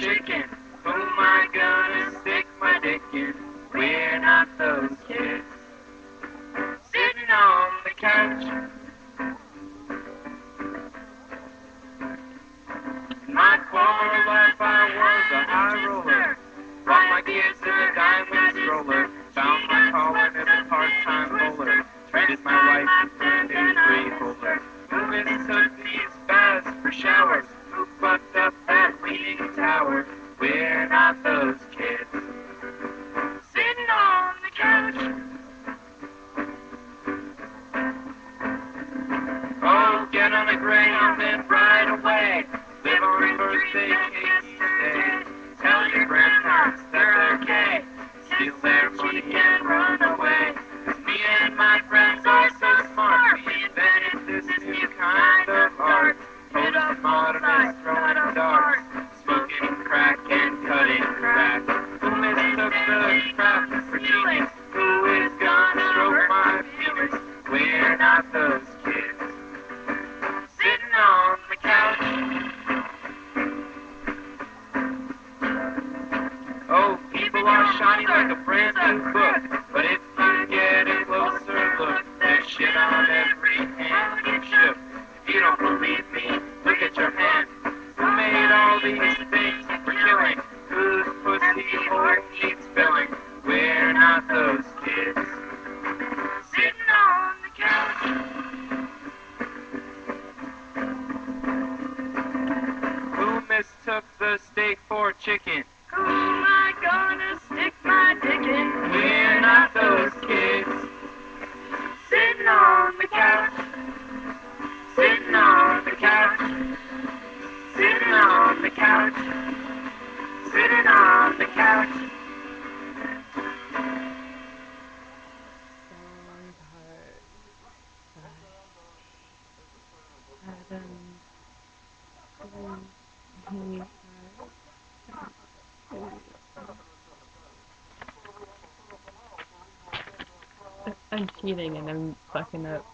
chicken. Oh Who am I gonna stick my dick in? We're not those kids. Sitting on the couch. My former life I was a high roller. Brought my gears in a diamond stroller. Found my calling as a part-time bowler. Traded my wife A Greyhound and ride away. Live on reverse vacation day. Tell your grandparents people are shiny like a brand new book. But if you get a closer look, there's shit on every hand you shook. If you don't believe me, look at your hand. Who made all these things for killing? Whose pussy hole needs filling? We're not those kids. Sitting on the couch. Who mistook the steak for chicken? On the couch. Sitting on the couch. Sitting on the couch. Sitting on the couch. I'm cheating and I'm fucking up.